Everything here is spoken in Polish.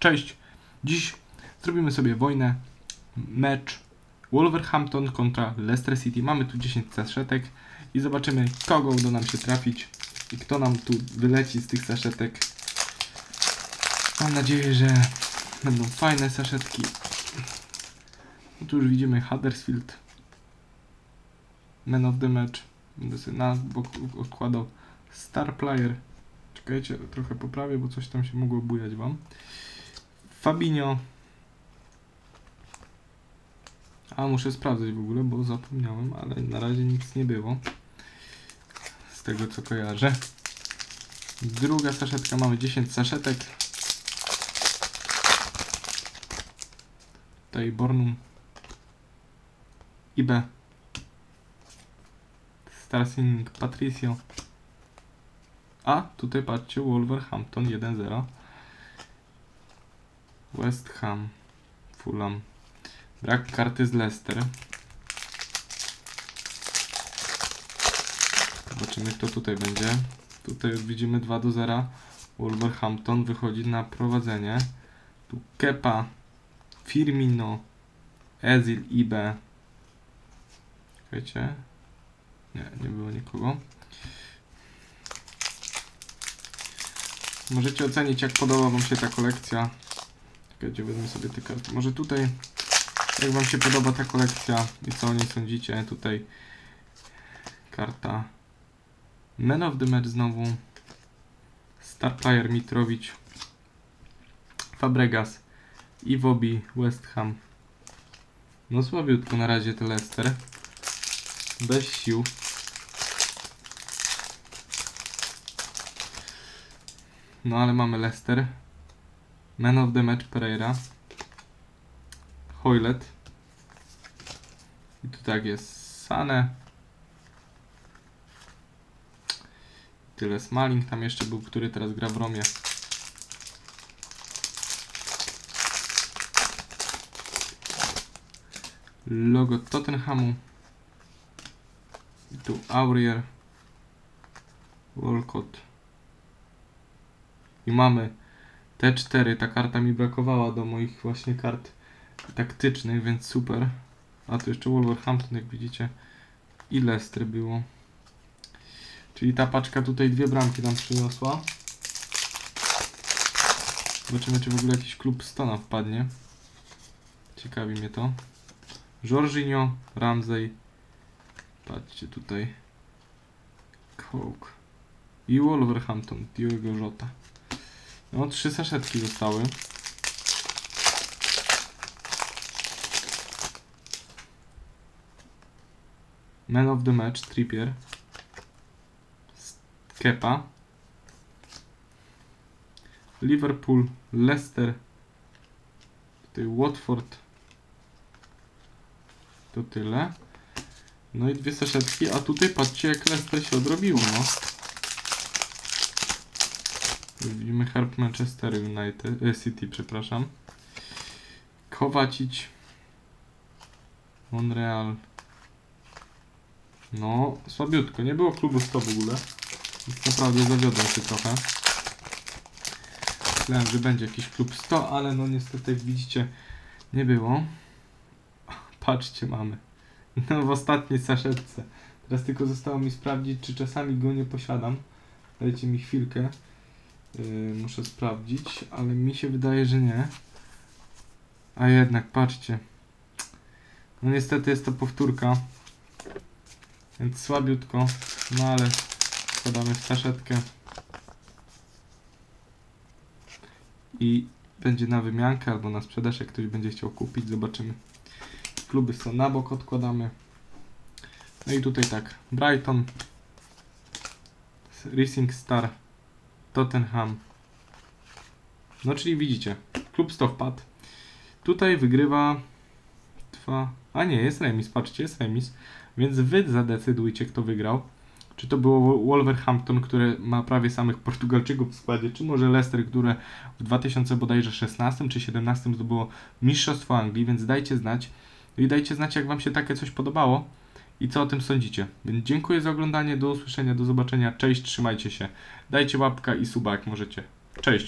Cześć! Dziś zrobimy sobie wojnę, mecz Wolverhampton kontra Leicester City. Mamy tu 10 saszetek i zobaczymy kogo uda nam się trafić i kto nam tu wyleci z tych saszetek. Mam nadzieję, że będą fajne saszetki. No tu już widzimy Huddersfield. Man of the match. Będę sobie na bok odkładał Star Player. Czekajcie, trochę poprawię, bo coś tam się mogło bujać wam. Fabinho. A muszę sprawdzać w ogóle, bo zapomniałem, ale na razie nic nie było. Z tego co kojarzę. Druga saszetka, mamy 10 saszetek. Tutaj Bornum. IB. Starsing Patricio. A tutaj patrzcie, Wolverhampton 1-0. West Ham. Fulham. Brak karty z Leicester. Zobaczymy kto tutaj będzie. Tutaj już widzimy 2 do 0. Wolverhampton wychodzi na prowadzenie. Tu Kepa, Firmino, Ezil, Ibe. Czekajcie. Nie, nie było nikogo. Możecie ocenić jak podoba wam się ta kolekcja. Czekajcie, wezmę sobie te karty. Może tutaj, jak wam się podoba ta kolekcja i co o niej sądzicie. Tutaj karta Man of the Match znowu. Star Player Mitrowicz. Fabregas. Iwobi West Ham. No słabiutko na razie to Leicester. Bez sił. No ale mamy Leicester. Man of the Match Pereira. Hoylet. I tu tak jest Sane. Tyle Smalling tam jeszcze był, który teraz gra w Romie. Logo Tottenhamu. I tu Aurier. Walcott. I mamy T4. Ta karta mi brakowała do moich właśnie kart taktycznych, więc super. A tu jeszcze Wolverhampton, jak widzicie. I Leicester było. Czyli ta paczka tutaj dwie bramki nam przyniosła. Zobaczymy, czy w ogóle jakiś klub Stona wpadnie. Ciekawi mnie to. Jorginho, Ramsey. Patrzcie tutaj. Coke. I Wolverhampton, Diogo Jota. No, trzy saszetki zostały. Man of the match, Trippier. Kepa. Liverpool, Leicester. Tutaj Watford. To tyle. No i dwie saszetki, a tutaj patrzcie jak Leicester się odrobiło, no. Widzimy Herb Manchester United, e, City, przepraszam. Kowacić. Monreal. No, słabiutko. Nie było klubu 100 w ogóle. Więc naprawdę zawiodłem się trochę. Myślałem, że będzie jakiś klub 100, ale no niestety jak widzicie nie było. Patrzcie, mamy. No w ostatniej saszetce. Teraz tylko zostało mi sprawdzić, czy czasami go nie posiadam. Dajcie mi chwilkę. Yy, muszę sprawdzić, ale mi się wydaje, że nie. A jednak, patrzcie. No niestety jest to powtórka. Więc słabiutko. No ale składamy w saszetkę. I będzie na wymiankę albo na sprzedaż, jak ktoś będzie chciał kupić. Zobaczymy. Kluby są na bok, odkładamy. No i tutaj tak. Brighton. Racing Star. Tottenham. No czyli widzicie, klub 100 wpadł. Tutaj wygrywa dwa. A nie, jest remis, patrzcie, jest remis. Więc wy zadecydujcie, kto wygrał. Czy to było Wolverhampton, które ma prawie samych Portugalczyków w składzie, czy może Leicester, które w 2016 czy 17 zdobyło Mistrzostwo Anglii, więc dajcie znać. I dajcie znać, jak Wam się takie coś podobało i co o tym sądzicie. Więc dziękuję za oglądanie, do usłyszenia, do zobaczenia, cześć, trzymajcie się. Dajcie łapka i suba jak możecie. Cześć!